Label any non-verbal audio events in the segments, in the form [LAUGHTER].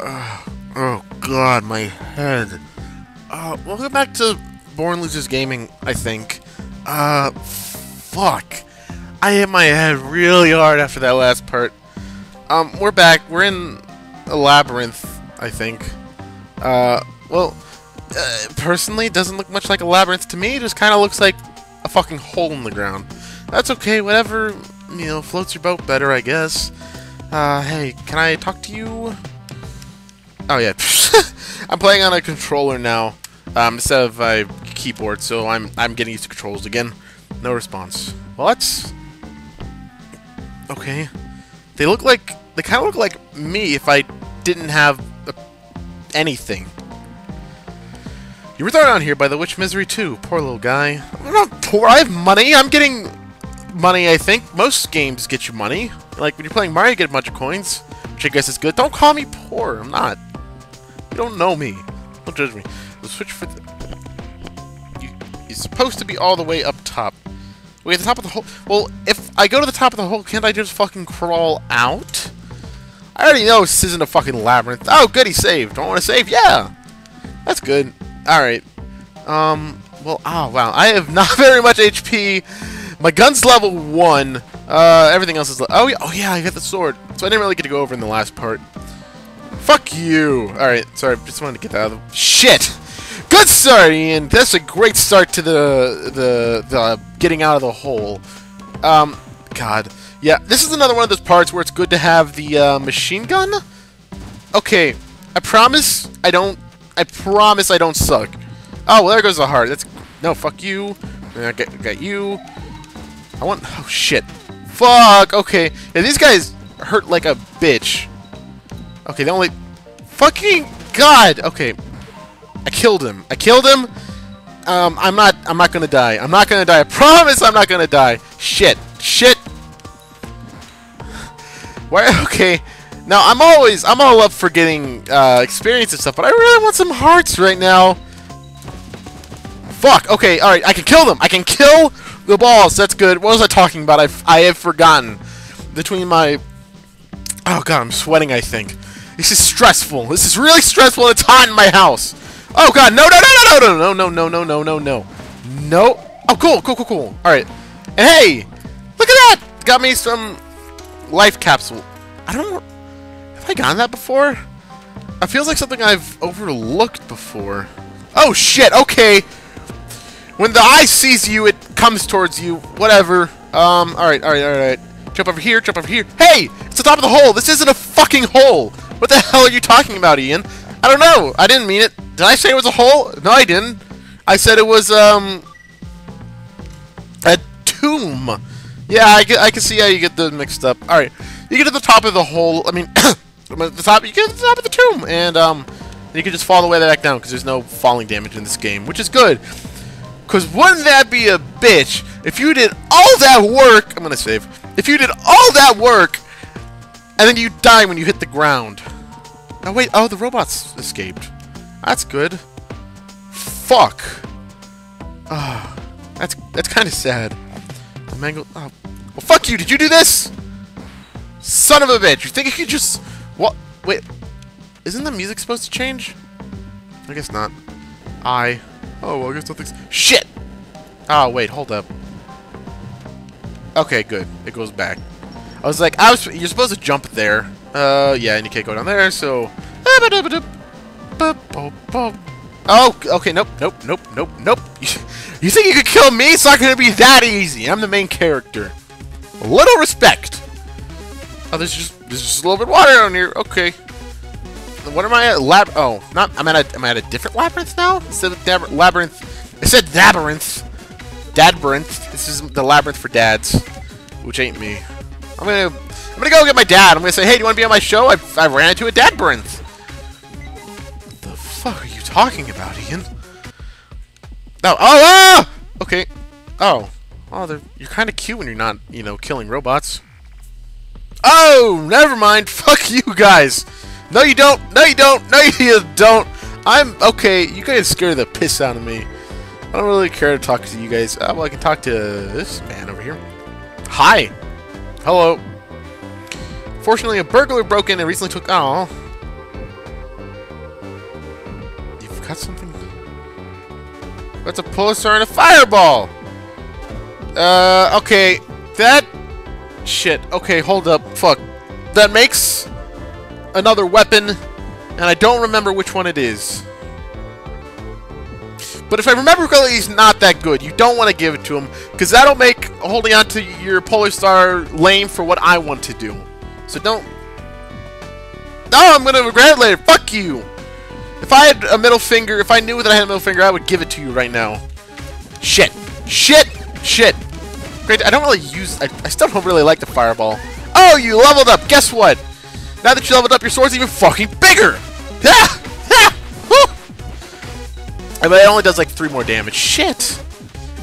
Uh, oh god, my head. Uh, welcome back to Born Losers Gaming, I think. Uh, fuck. I hit my head really hard after that last part. Um, we're back. We're in a labyrinth, I think. Uh, well, uh, personally, it doesn't look much like a labyrinth to me. It just kind of looks like a fucking hole in the ground. That's okay, whatever, you know, floats your boat better, I guess. Uh, hey, can I talk to you? Oh, yeah. [LAUGHS] I'm playing on a controller now, um, instead of a keyboard, so I'm, I'm getting used to controls again. No response. What? Okay. They look like, they kind of look like me if I didn't have anything. You were thrown out here by the Witch Misery too. Poor little guy. I'm not poor. I have money. I'm getting money, I think. Most games get you money. Like, when you're playing Mario, you get a bunch of coins. I guess is good. Don't call me poor. I'm not. You don't know me. Don't judge me. We'll switch for the... You, you're supposed to be all the way up top. Wait, at the top of the hole... Well, if I go to the top of the hole, can't I just fucking crawl out? I already know this isn't a fucking labyrinth. Oh, good, he saved. Don't want to save? Yeah. That's good. Alright. Um, well, oh, wow. I have [LAUGHS] not very much HP. My gun's level 1. Uh, everything else is... Oh, yeah, oh, yeah, I got the sword. So I didn't really get to go over in the last part. Fuck you. Alright, sorry, just wanted to get that out of the... Shit! Good start, Ian! That's a great start to the, the, the getting out of the hole. Um, God. Yeah, this is another one of those parts where it's good to have the uh, machine gun. Okay, I promise I don't I promise I don't suck. Oh, well, there goes the heart. That's... No, fuck you. I got, got you. I want... Oh, shit. Fuck! Okay. Yeah, these guys hurt like a bitch. Okay, the only... Fucking God! Okay. I killed him. I killed him! Um, I'm not... I'm not gonna die. I'm not gonna die. I promise I'm not gonna die. Shit. Shit! Why... [LAUGHS] Okay. Now, I'm always, I'm all up for getting uh, experience and stuff, but I really want some hearts right now. Fuck, okay, alright, I can kill them. I can kill the balls. That's good. What was I talking about? I've, I have forgotten. Between my... Oh, God, I'm sweating, I think. This is stressful. This is really stressful, it's hot in my house. Oh, God, no, no, no, no, no, no, no, no, no, no, no, no. No. Oh, cool, cool, cool, cool. Alright. And hey, look at that! Got me some life capsule. I don't. Have I gotten that before? It feels like something I've overlooked before. Oh shit, okay. When the eye sees you, it comes towards you. Whatever. Um, alright, alright, alright. Jump over here, jump over here. Hey! It's the top of the hole! This isn't a fucking hole! What the hell are you talking about, Ian? I don't know. I didn't mean it. Did I say it was a hole? No, I didn't. I said it was, um... A tomb. Yeah, I, I can see how you get those mixed up. Alright. You get to the top of the hole. I mean... [COUGHS] the top, you get to the top of the tomb, and um, you can just fall the way back down because there's no falling damage in this game, which is good. Because wouldn't that be a bitch if you did all that work? I'm gonna save. If you did all that work, and then you die when you hit the ground. Oh wait, oh the robots escaped. That's good. Fuck. Ah, oh, that's that's kind of sad. The mango. Oh, well, fuck you. Did you do this? Son of a bitch! You think you could just what? Wait. Isn't the music supposed to change? I guess not. I. Oh, well, I guess nothing's... Shit! Oh, wait, hold up. Okay, good. It goes back. I was like, I was. You're supposed to jump there. Uh, yeah, and you can't go down there, so... Oh, okay, nope, nope, nope, nope, nope. [LAUGHS] You think you could kill me? It's not gonna be that easy. I'm the main character. A little respect. Oh, there's just there's just a little bit of water down here. Okay. What am I at? Lab. Oh, not. I'm at. A, am I at a different labyrinth now? Instead of dab labyrinth. it said labyrinth. Dadbrinth. This is the labyrinth for dads, which ain't me. I'm gonna. I'm gonna go get my dad. I'm gonna say, hey, do you want to be on my show? I, I ran into a dadbrinth. What the fuck are you talking about, Ian? Oh, oh, ah! Okay. Oh. Oh, you're kind of cute when you're not, you know, killing robots. Oh, never mind. [LAUGHS] Fuck you guys. No, you don't. No, you don't. No, [LAUGHS] you don't. I'm okay. You guys scare the piss out of me. I don't really care to talk to you guys. Uh, well, I can talk to this man over here. Hi. Hello. Fortunately, a burglar broke in and recently took. Oh. You've got something? That's a Polar Star and a fireball! Uh, okay. That... Shit. Okay, hold up. Fuck. That makes another weapon, and I don't remember which one it is. But if I remember correctly, he's not that good. You don't want to give it to him, because that'll make holding on to your Polar Star lame for what I want to do. So don't... No, I'm going to regret it later. Fuck you! If I had a middle finger, if I knew that I had a middle finger, I would give it to you right now. Shit. Shit! Shit! Great, I don't really use... I, I still don't really like the fireball. Oh, you leveled up! Guess what? Now that you leveled up, your sword's even fucking bigger! Ah! Ah! But it only does like three more damage. Shit!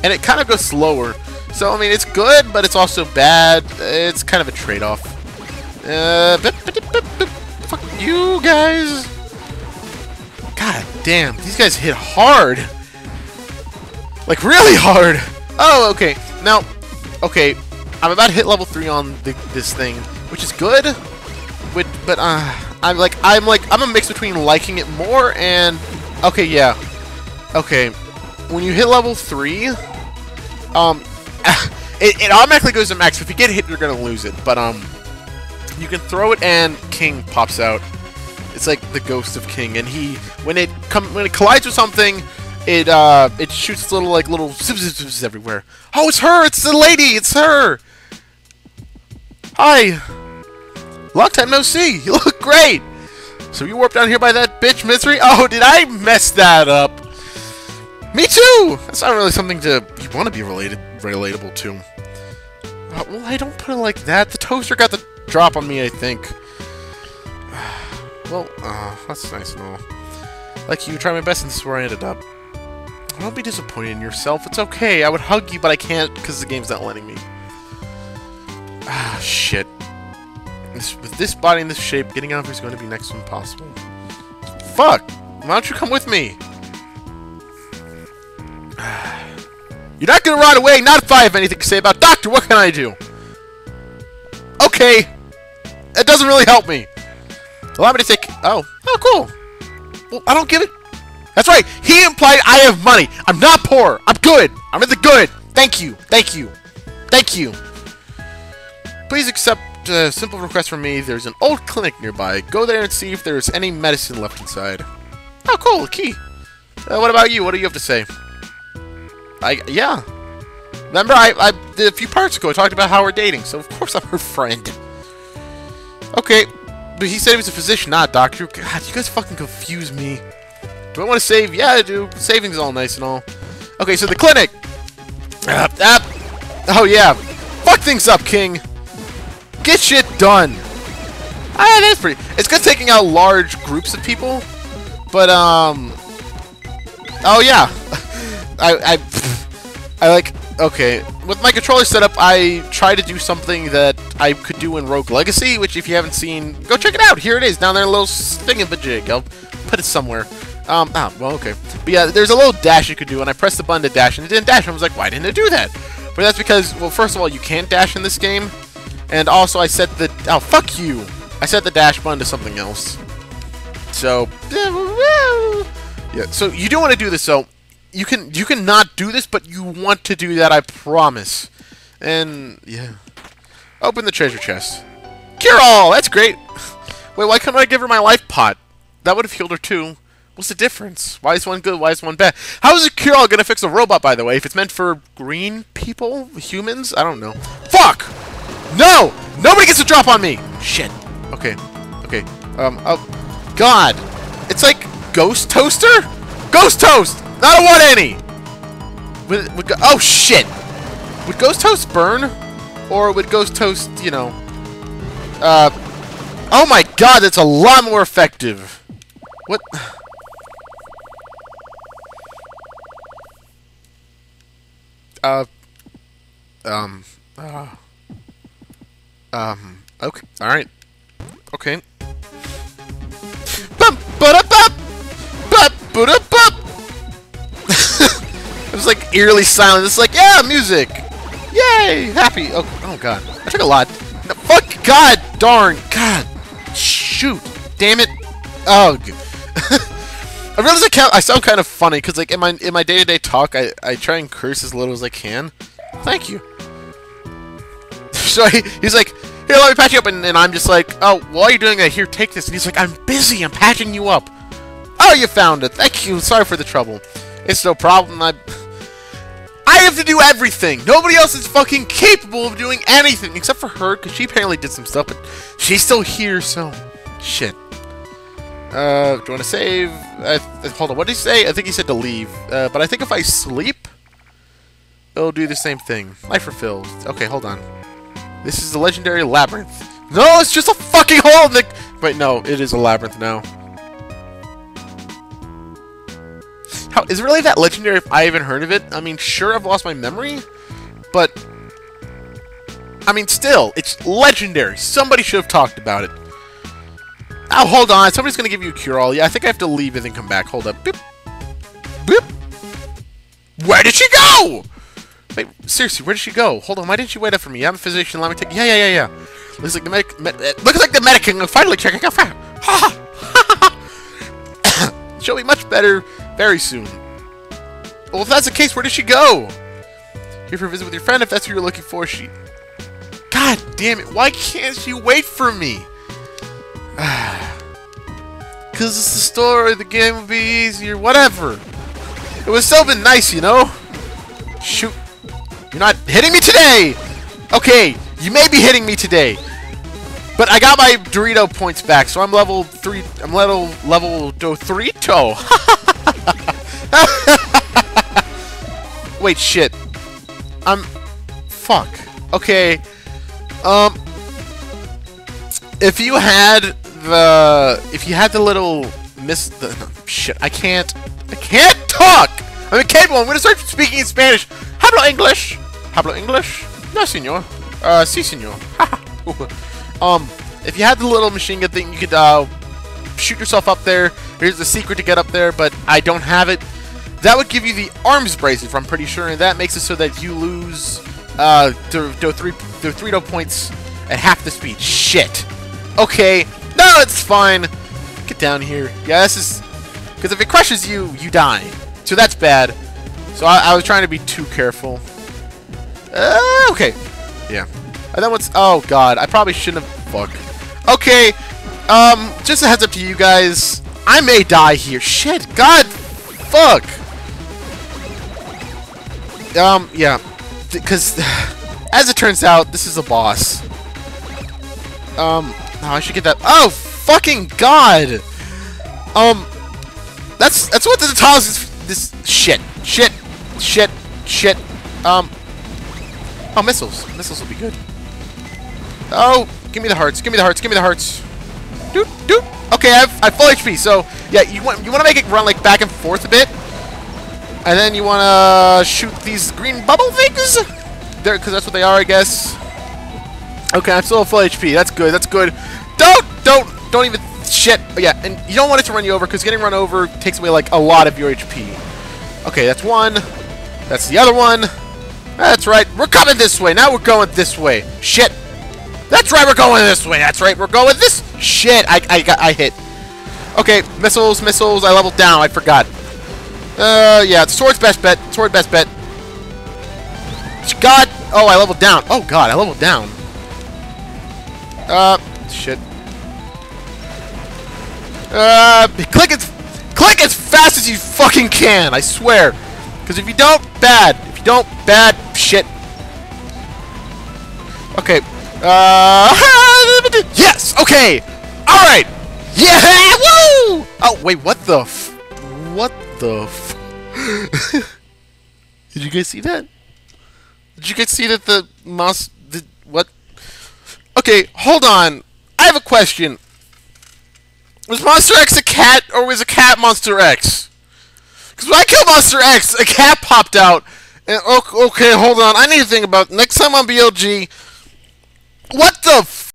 And it kind of goes slower. So, I mean, it's good, but it's also bad. It's kind of a trade-off. Uh, fuck you guys! God damn, these guys hit hard! Like, really hard! Oh, okay. Now, okay, I'm about to hit level 3 on the, this thing, which is good, but, but uh, I'm like, I'm like, I'm a mix between liking it more and, okay, yeah, okay, when you hit level 3, um, [LAUGHS] it, it automatically goes to max, if you get hit, you're gonna lose it, but, um, you can throw it and King pops out, it's like the ghost of King, and he when it come when it collides with something, it uh it shoots little like little zips, zips, zips everywhere. Oh, it's her! It's the lady! It's her! Hi. Long time no see. [LAUGHS] You look great. So you warped down here by that bitch Misery? [LAUGHS] Oh, did I mess that up? Me too. That's not really something to you want to be related relatable to. Uh, well, I don't put it like that. The toaster got the drop on me, I think. [SIGHS] Well, uh, that's nice and all. Like you, try my best, and this is where I ended up. Don't be disappointed in yourself. It's okay. I would hug you, but I can't because the game's not letting me. Ah, shit. This, with this body in this shape, getting out of here is going to be next to impossible. Fuck! Why don't you come with me? [SIGHS] You're not gonna run away, not if I have anything to say about Doctor, what can I do? Okay! That doesn't really help me. Allow me to take... Oh. Oh, cool. Well, I don't give it... That's right. He implied I have money. I'm not poor. I'm good. I'm in the good. Thank you. Thank you. Thank you. Please accept a simple request from me. There's an old clinic nearby. Go there and see if there's any medicine left inside. Oh, cool. A key. Uh, what about you? What do you have to say? I... Yeah. Remember, I, I a few parts ago I talked about how we're dating, so of course [LAUGHS] I'm her friend. Okay, but he said he was a physician, not a doctor. God, you guys fucking confuse me. Do I want to save? Yeah, I do. Saving's all nice and all. Okay, so the clinic. Uh, uh, oh, yeah. Fuck things up, King. Get shit done. Ah, that's pretty. It's good taking out large groups of people, but um. Oh yeah, [LAUGHS] I I I like okay, with my controller setup, I try to do something that I could do in Rogue Legacy, which if you haven't seen, go check it out. Here it is, down there, a little thingamajig. I'll put it somewhere. Um, ah, well, okay. But yeah, there's a little dash you could do, and I pressed the button to dash, and it didn't dash. I was like, why didn't it do that? But that's because, well, first of all, you can't dash in this game, and also I set the, oh, fuck you. I set the dash button to something else. So, yeah, so you do want to do this, so you can you can not do this, but you want to do that, I promise. And yeah. Open the treasure chest. Cure all! That's great! Wait, why couldn't I give her my life pot? That would have healed her too. What's the difference? Why is one good, why is one bad? How is a cure all gonna fix a robot, by the way? If it's meant for green people? Humans? I don't know. Fuck! No! Nobody gets a drop on me! Shit. Okay. Okay. Um, oh. God! It's like Ghost Toaster? Ghost Toast! I don't want any! Would, would oh shit! Would Ghost Toast burn? Or would Ghost Toast, you know... Uh... Oh my god, that's a lot more effective! What... [SIGHS] Uh... Um... Uh... Um... Okay, alright. Okay. Bum, ba ba it was like eerily silent. It's like, yeah, music. Yay, happy. Oh, oh god, I took a lot. No, fuck, god, darn, god, shoot, damn it. Oh, [LAUGHS] I realize I, can't, I sound kind of funny because like in my in my day to day talk, I I try and curse as little as I can. Thank you. [LAUGHS] so he, he's like, here, let me patch you up, and, and I'm just like, oh, why are you doing that? Here, take this. And he's like, I'm busy. I'm patching you up. Oh, you found it. Thank you. Sorry for the trouble. It's no problem. I I have to do everything. Nobody else is fucking capable of doing anything except for her, because she apparently did some stuff, but she's still here, so shit. Uh, do you want to save? Uh, hold on, what did he say? I think he said to leave. Uh, but I think if I sleep, it'll do the same thing. Life refilled. Okay, hold on. This is the legendary labyrinth. No, it's just a fucking hole the... Wait, no, it is a labyrinth now. How, is it really that legendary if I even heard of it? I mean, sure, I've lost my memory, but... I mean, still, it's legendary. Somebody should have talked about it. Oh, hold on. Somebody's going to give you a cure-all. Yeah, I think I have to leave and then come back. Hold up. Beep. Beep. Where did she go? Wait, seriously, where did she go? Hold on, why didn't she wait up for me? I'm a physician, let me take... Yeah, yeah, yeah, yeah. Looks like the medic... Med eh, looks like the medic can finally checking out... Ha ha! [COUGHS] She'll be much better very soon. Well, if that's the case, where did she go? Here for a visit with your friend, if that's what you're looking for, she... God damn it, why can't she wait for me? [SIGHS] Because it's the story, the game would be easier, whatever. It would still been nice, you know? Shoot. You're not hitting me today! Okay, you may be hitting me today. But I got my Dorito points back, so I'm level 3... I'm level... Level... Dorito. [LAUGHS] Wait, shit. I'm... Fuck. Okay. Um... If you had the... If you had the little... Miss... The, [LAUGHS] shit, I can't... I can't talk! I'm incapable. I'm gonna start speaking in Spanish. Hablo English. Hablo English? No, senor. Uh, si, senor. [LAUGHS] um, if you had the little machine gun thing, you could, uh, shoot yourself up there. Here's the secret to get up there, but I don't have it. That would give you the arms bracelet, I'm pretty sure, and that makes it so that you lose, uh, the, the three, the three points at half the speed. Shit. Okay. No, it's fine. Get down here. Yeah, this is... Because if it crushes you, you die. So that's bad. So I, I was trying to be too careful. Uh, okay. Yeah. And then what's... Oh, God. I probably shouldn't have... Fuck. Okay. Um, just a heads up to you guys. I may die here. Shit. God. Fuck. Um, yeah. Because, [SIGHS] as it turns out, this is a boss. Um, oh, I should get that... Oh, fucking God! Um, that's that's what the tiles is this shit. Shit. Shit. Shit. Um. Oh, missiles. Missiles will be good. Oh, give me the hearts. Give me the hearts. Give me the hearts. Doot, doot. Okay, I have, I have full HP, so yeah, you want you want to make it run like back and forth a bit, and then you want to shoot these green bubble things. There, because that's what they are, I guess. Okay, I'm still full HP. That's good. That's good. Don't, don't, don't even shit. Oh, yeah, and you don't want it to run you over because getting run over takes away like a lot of your HP. Okay, that's one. That's the other one. That's right. We're coming this way. Now we're going this way. Shit. That's right. We're going this way. That's right. We're going this. Shit. I I got I hit. Okay, missiles, missiles. I leveled down. I forgot. Uh, yeah. Sword's best bet. Sword best bet. God. Oh, I leveled down. Oh God, I leveled down. Uh, shit. Uh, click as, click as fast as you fucking can, I swear. Because if you don't, bad. Don't, bad shit. Okay. Uh, [LAUGHS] yes, okay. All right. Yeah, woo! Oh, wait, what the What the [LAUGHS] Did you guys see that? Did you guys see that the mouse, did, what? Okay, hold on. I have a question. Was Monster X a cat, or was a cat Monster X? Because when I killed Monster X, a cat popped out. Eh, and okay, hold on. I need to think about next time on BLG. What the